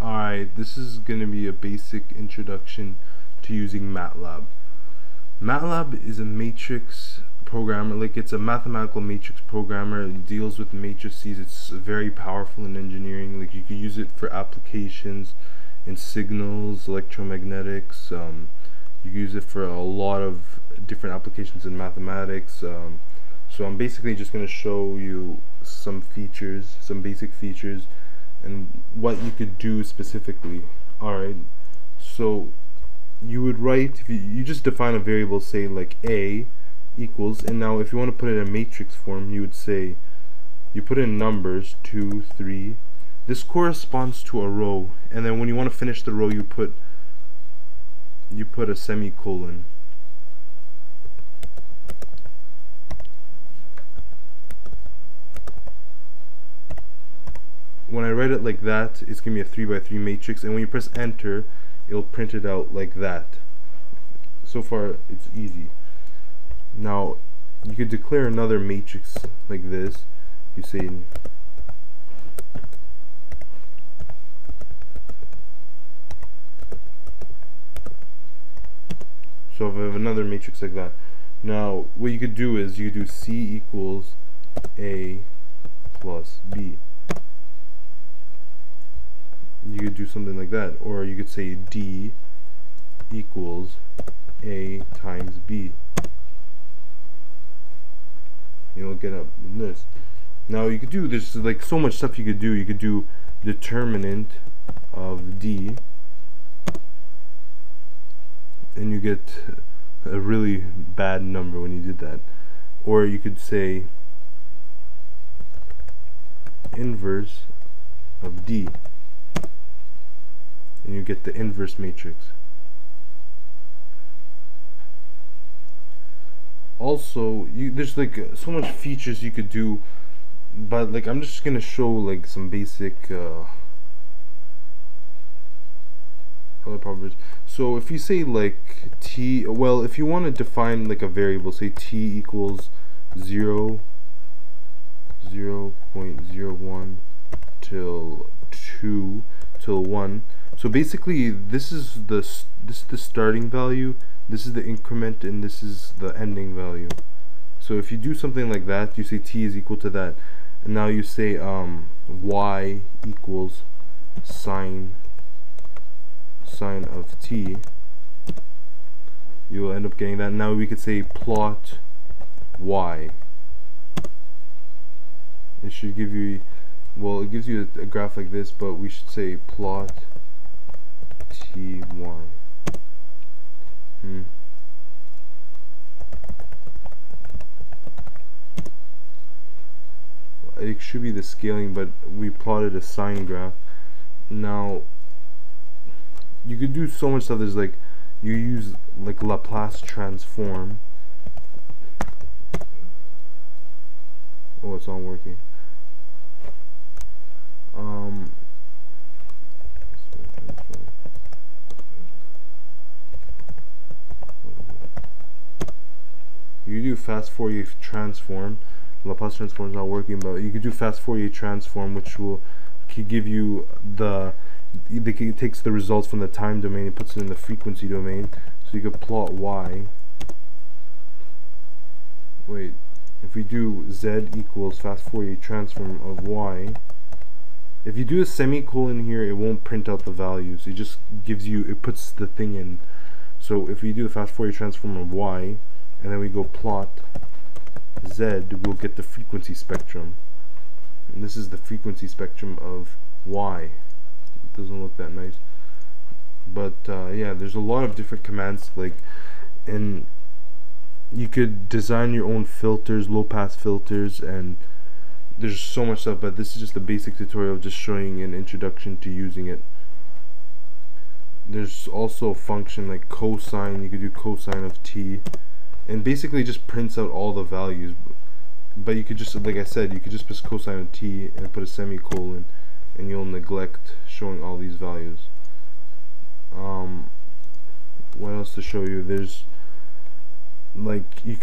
Alright, this is going to be a basic introduction to using MATLAB. MATLAB is a matrix programmer, like it's a mathematical matrix programmer. It deals with matrices. It's very powerful in engineering. Like you can use it for applications in signals, electromagnetics. Um, you can use it for a lot of different applications in mathematics. Um, so I'm basically just going to show you some features, some basic features and what you could do specifically. Alright so you would write you, you just define a variable say like a equals and now if you want to put it in a matrix form you would say you put in numbers 2 3 this corresponds to a row and then when you want to finish the row you put you put a semicolon when I write it like that, it's going to be a 3 by 3 matrix, and when you press enter, it'll print it out like that. So far, it's easy. Now, you could declare another matrix like this. You say So if I have another matrix like that. Now, what you could do is you could do C equals A plus B you could do something like that. Or you could say D equals A times B. You'll get up this. Now you could do there's like so much stuff you could do. You could do determinant of D. And you get a really bad number when you did that. Or you could say inverse of D and you get the inverse matrix. Also, you, there's like so much features you could do, but like I'm just gonna show like some basic uh, other properties. So if you say like t, well, if you want to define like a variable, say t equals 0, 0 0.01 till 2 till 1 so basically, this is the this is the starting value, this is the increment, and this is the ending value. So if you do something like that, you say t is equal to that, and now you say um, y equals sine sine of t. You will end up getting that. Now we could say plot y. It should give you, well, it gives you a, a graph like this, but we should say plot T1. Hmm. It should be the scaling, but we plotted a sine graph. Now, you could do so much stuff. There's like, you use like Laplace transform. Oh, it's not working. Um, you do fast Fourier transform. Laplace transform is not working but you could do fast Fourier transform which will give you the it takes the results from the time domain and puts it in the frequency domain. So you could plot y. Wait if we do z equals fast Fourier transform of y. If you do a semicolon here it won't print out the values. It just gives you it puts the thing in. So if we do the fast Fourier transform of y and then we go plot Z, we'll get the frequency spectrum. And this is the frequency spectrum of Y. It doesn't look that nice. But uh, yeah, there's a lot of different commands like and you could design your own filters, low pass filters and there's so much stuff but this is just a basic tutorial just showing an introduction to using it there's also a function like cosine you could do cosine of t and basically just prints out all the values but you could just like I said you could just put cosine of t and put a semicolon and you'll neglect showing all these values. Um, what else to show you? There's like you could